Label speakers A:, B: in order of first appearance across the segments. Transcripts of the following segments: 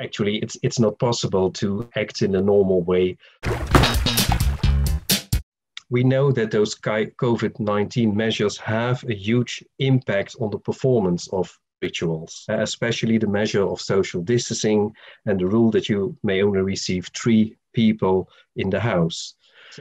A: actually it's it's not possible to act in a normal way. We know that those covid-19 measures have a huge impact on the performance of rituals uh, especially the measure of social distancing and the rule that you may only receive three people in the house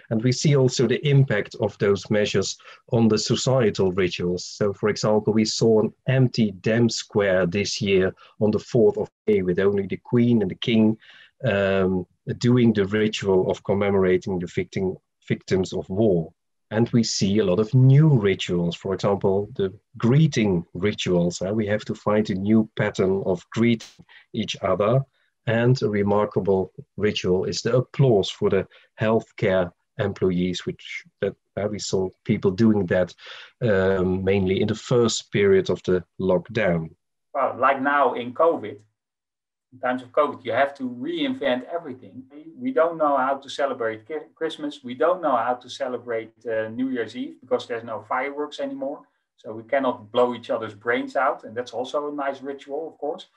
A: and we see also the impact of those measures on the societal rituals. So, for example, we saw an empty Dam Square this year on the 4th of May with only the Queen and the King um, doing the ritual of commemorating the victim, victims of war. And we see a lot of new rituals. For example, the greeting rituals. Uh, we have to find a new pattern of greeting each other. And a remarkable ritual is the applause for the healthcare employees, which that uh, we saw people doing that um, mainly in the first period of the lockdown.
B: Well, like now in COVID, in times of COVID, you have to reinvent everything. We don't know how to celebrate Christmas. We don't know how to celebrate uh, New Year's Eve because there's no fireworks anymore. So we cannot blow each other's brains out. And that's also a nice ritual, of course.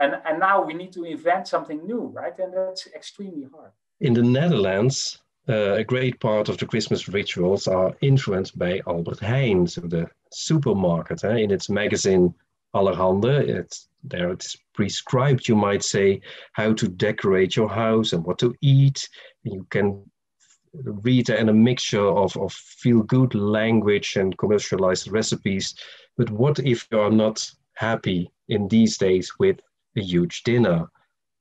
B: And, and now we need to invent something new, right? And that's extremely hard.
A: In the Netherlands, uh, a great part of the Christmas rituals are influenced by Albert Heijn, so the supermarket. Eh? In its magazine Allerhande, it's, there it's prescribed, you might say, how to decorate your house and what to eat. You can read in a mixture of, of feel-good language and commercialized recipes. But what if you are not happy in these days with a huge dinner?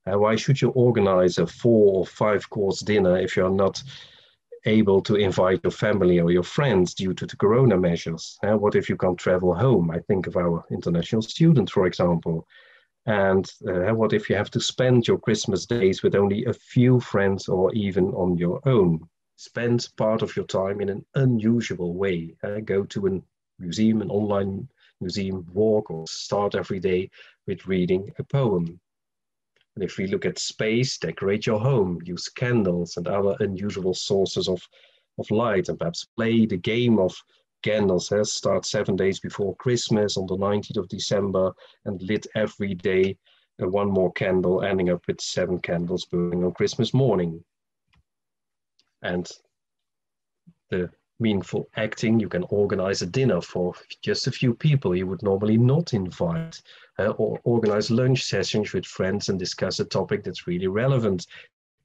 A: Uh, why should you organize a four or five course dinner if you're not able to invite your family or your friends due to the corona measures? Uh, what if you can't travel home? I think of our international students, for example. And uh, what if you have to spend your Christmas days with only a few friends or even on your own? Spend part of your time in an unusual way. Uh, go to a museum, an online museum walk, or start every day with reading a poem. And if we look at space, decorate your home, use candles and other unusual sources of, of light, and perhaps play the game of candles. Eh? Start seven days before Christmas on the 19th of December and lit every day uh, one more candle, ending up with seven candles burning on Christmas morning. And the meaningful acting, you can organize a dinner for just a few people you would normally not invite uh, or organize lunch sessions with friends and discuss a topic that's really relevant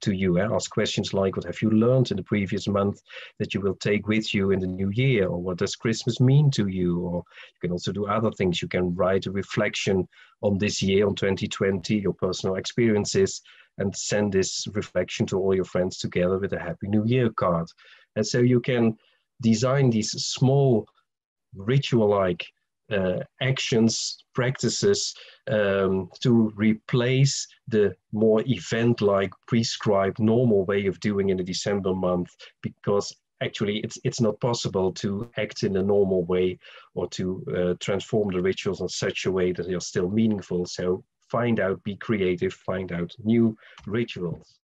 A: to you. Uh, ask questions like, what have you learned in the previous month that you will take with you in the new year? Or what does Christmas mean to you? Or you can also do other things. You can write a reflection on this year, on 2020, your personal experiences, and send this reflection to all your friends together with a Happy New Year card. And so you can design these small ritual-like uh, actions, practices um, to replace the more event-like prescribed normal way of doing in the December month because actually it's it's not possible to act in a normal way or to uh, transform the rituals in such a way that they are still meaningful. So find out, be creative, find out new rituals.